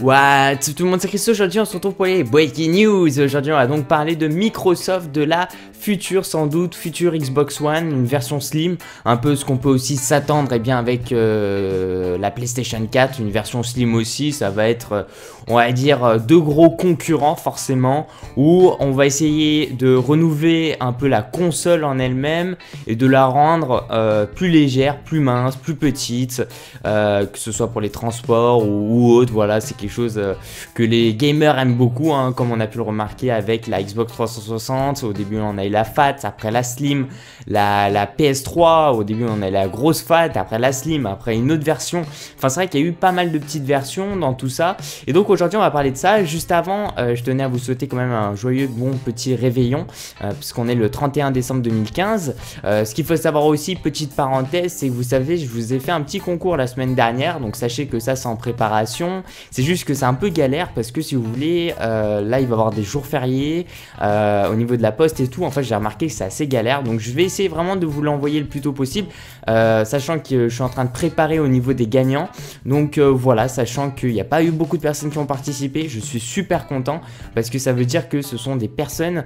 What Tout le monde c'est Christo, aujourd'hui on se retrouve pour les Breaking News. Aujourd'hui on va donc parler de Microsoft, de la future sans doute, future Xbox One, une version slim, un peu ce qu'on peut aussi s'attendre et eh bien avec euh, la PlayStation 4, une version slim aussi, ça va être euh, on va dire euh, deux gros concurrents forcément, où on va essayer de renouveler un peu la console en elle-même et de la rendre plus légère, plus mince, plus petite, que ce soit pour les transports ou, autre, voilà c'est chose euh, que les gamers aiment beaucoup, hein, comme on a pu le remarquer avec la Xbox 360. Au début, on a eu la Fat, après la Slim, la, la PS3. Au début, on a eu la grosse Fat, après la Slim, après une autre version. Enfin, c'est vrai qu'il y a eu pas mal de petites versions dans tout ça. Et donc aujourd'hui, on va parler de ça. Juste avant, euh, je tenais à vous souhaiter quand même un joyeux bon petit réveillon, euh, puisqu'on est le 31 décembre 2015. ce qu'il faut savoir aussi, petite parenthèse, c'est que vous savez, je vous ai fait un petit concours la semaine dernière, donc sachez que ça c'est en préparation. C'est juste que c'est un peu galère parce que si vous voulez, euh, là il va y avoir des jours fériés euh, au niveau de la poste et tout. En fait, j'ai remarqué que c'est assez galère. Donc je vais essayer vraiment de vous l'envoyer le plus tôt possible, euh, sachant que je suis en train de préparer au niveau des gagnants. Donc voilà, sachant qu'il n'y a pas eu beaucoup de personnes qui ont participé, je suis super content parce que ça veut dire que ce sont des personnes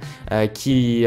qui,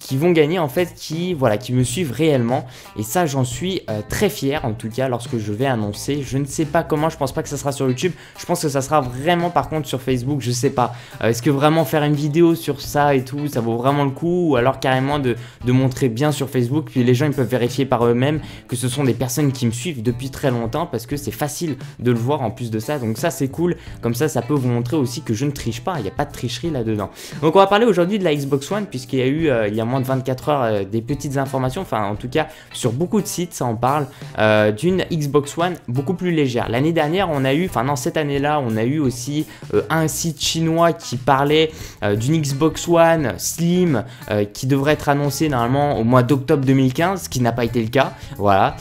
qui vont gagner en fait, qui, voilà, qui me suivent réellement. Et ça, j'en suis très fier en tout cas lorsque je vais annoncer. Je ne sais pas comment, je pense pas que ça sera sur YouTube. Je pense que ça sera vraiment par contre sur Facebook, je sais pas. Euh, est-ce que vraiment faire une vidéo sur ça et tout, ça vaut vraiment le coup? Ou alors carrément de, montrer bien sur Facebook, puis les gens ils peuvent vérifier par eux-mêmes que ce sont des personnes qui me suivent depuis très longtemps parce que c'est facile de le voir en plus de ça. Donc ça c'est cool, comme ça ça peut vous montrer aussi que je ne triche pas, il n'y a pas de tricherie là-dedans. Donc on va parler aujourd'hui de la Xbox One puisqu'il y a eu euh, il y a moins de 24 heures euh, des petites informations, enfin en tout cas sur beaucoup de sites ça en parle, d'une Xbox One beaucoup plus légère. L'année dernière on a eu, enfin non cette année-là on a eu aussi euh, un site chinois qui parlait euh, d'une Xbox One Slim euh, qui devrait être annoncée normalement au mois d'octobre 2015, ce qui n'a pas été le cas. Voilà.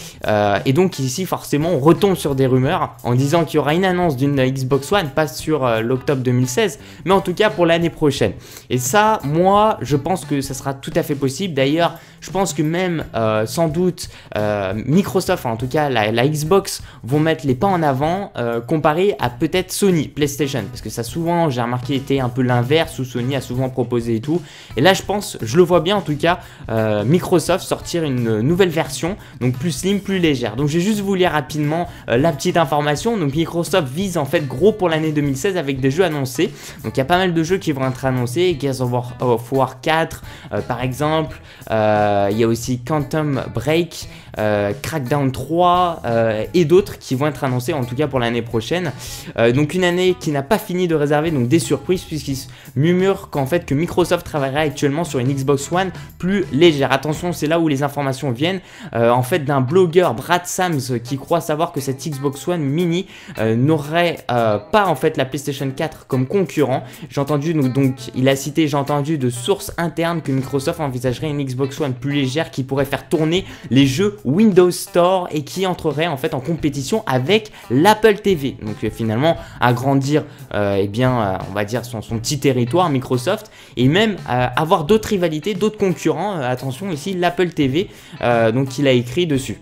et donc ici, forcément, on retombe sur des rumeurs en disant qu'il y aura une annonce d'une Xbox One, pas sur l'octobre 2016, mais en tout cas pour l'année prochaine. Et ça, moi, je pense que ça sera tout à fait possible. D'ailleurs, je pense que même, sans doute, Microsoft, en tout cas la, la, Xbox, vont mettre les pas en avant comparé à peut-être Sony, PlayStation, parce que ça souvent, j'ai remarqué, était un peu l'inverse, où Sony a souvent proposé et tout. Et là, je pense, je le vois bien en tout cas, euh, Microsoft sortir une nouvelle version, donc plus slim, plus légère. Donc je vais juste vous lire rapidement euh, la petite information. Donc Microsoft vise en fait gros pour l'année 2016 avec des jeux annoncés. Donc il y a pas mal de jeux qui vont être annoncés, Gears of War, 4 euh, par exemple. il y a aussi Quantum Break. Crackdown 3 et d'autres qui vont être annoncés en tout cas pour l'année prochaine. donc une année qui n'a pas fini de réserver donc des surprises puisqu'il murmure qu'en fait que Microsoft travaillerait actuellement sur une Xbox One plus légère. Attention, c'est là où les informations viennent euh, en fait d'un blogueur Brad Sams qui croit savoir que cette Xbox One mini euh, n'aurait euh, pas en fait la PlayStation 4 comme concurrent. J'ai entendu donc, donc il a cité j'ai entendu de sources internes que Microsoft envisagerait une Xbox One plus légère qui pourrait faire tourner les jeux Windows Store et qui entrerait en fait en compétition avec l'Apple TV. Donc finalement agrandir euh, eh bien, euh, on va dire son, son, petit territoire Microsoft et même euh, avoir d'autres rivalités, d'autres concurrents. attention ici, l'Apple TV, donc il a écrit dessus.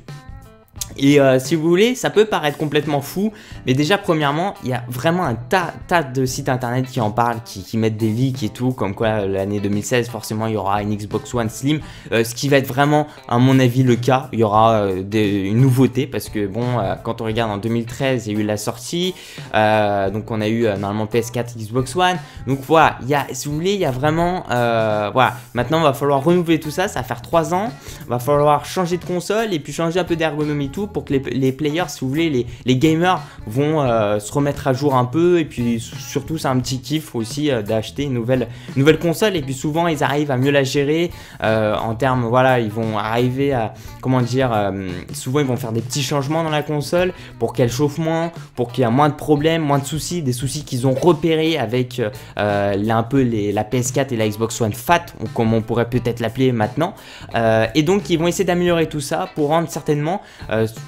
Et euh, si vous voulez, ça peut paraître complètement fou, mais déjà premièrement, il y a vraiment un tas, tas de sites internet qui en parlent, qui, mettent des leaks et tout, comme quoi l'année 2016, forcément, il y aura une Xbox One Slim, euh, ce qui va être vraiment, à mon avis, le cas. Il y aura euh, une nouveauté, parce que bon, quand on regarde en 2013, il y a eu la sortie, donc on a eu normalement PS4, Xbox One, donc voilà, il y a, si vous voulez, il y a vraiment, voilà, maintenant il va falloir renouveler tout ça, ça va faire 3 ans, il va falloir changer de console et puis changer un peu d'ergonomie tout pour que les, players, si vous voulez, les, gamers vont euh, se remettre à jour un peu. Et puis surtout, c'est un petit kiff aussi euh, d'acheter une nouvelle, nouvelle console. Et puis souvent, ils arrivent à mieux la gérer euh, en termes, voilà, ils vont arriver à, comment dire, souvent ils vont faire des petits changements dans la console pour qu'elle chauffe moins, pour qu'il y ait moins de problèmes, moins de soucis, des soucis qu'ils ont repérés avec un peu les, la PS4 et la Xbox One Fat, comme on pourrait peut-être l'appeler maintenant. et donc, ils vont essayer d'améliorer tout ça pour rendre certainement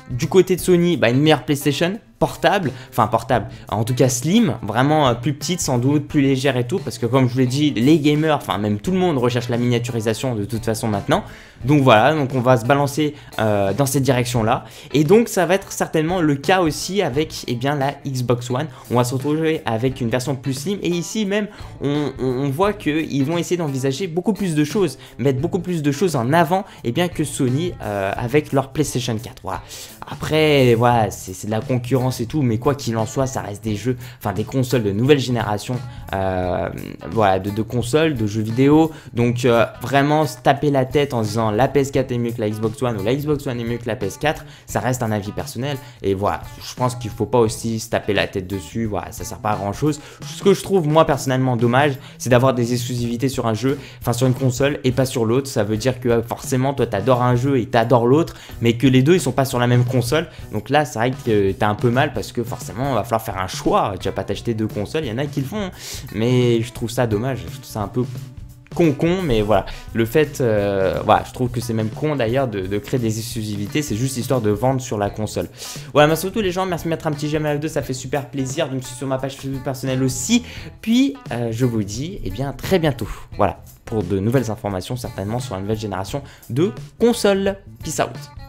du côté de Sony, bah, une meilleure PlayStation portable, enfin portable, en tout cas slim, vraiment euh, plus petite sans doute, plus légère et tout, parce que comme je vous l'ai dit, les gamers, enfin même tout le monde recherche la miniaturisation de toute façon maintenant. Donc voilà, donc on va se balancer euh, dans cette direction-là. Et donc ça va être certainement le cas aussi avec eh bien, la Xbox One. On va se retrouver avec une version plus slim. Et ici même, on, voit qu'ils vont essayer d'envisager beaucoup plus de choses, mettre beaucoup plus de choses en avant et eh bien, que Sony euh, avec leur PlayStation 4. Voilà. Après, voilà, c'est de la concurrence et tout, mais quoi qu'il en soit, ça reste des jeux, enfin des consoles de nouvelle génération, euh, voilà, de, consoles, de jeux vidéo. Donc euh, vraiment se taper la tête en disant la PS4 est mieux que la Xbox One ou la Xbox One est mieux que la PS4, ça reste un avis personnel. Et voilà, je pense qu'il faut pas aussi se taper la tête dessus. Voilà, ça sert pas à grand chose. Ce que je trouve moi personnellement dommage, c'est d'avoir des exclusivités sur un jeu, enfin sur une console et pas sur l'autre. Ça veut dire que forcément toi t'adores un jeu et t'adores l'autre, mais que les deux ils sont pas sur la même console. Donc là, c'est vrai que t'as un peu mal parce que forcément, il va falloir faire un choix. Tu vas pas t'acheter deux consoles, il y en a qui le font. Mais je trouve ça dommage, je trouve ça un peu con con, mais voilà, le fait, euh, voilà, je trouve que c'est même con d'ailleurs de, créer des exclusivités, c'est juste histoire de vendre sur la console. Voilà, merci surtout les gens, merci de mettre un petit j'aime à la 2 ça fait super plaisir, donc sur ma page Facebook personnelle aussi, puis euh, je vous dis, eh bien, très bientôt, voilà, pour de nouvelles informations certainement sur la nouvelle génération de consoles. Peace out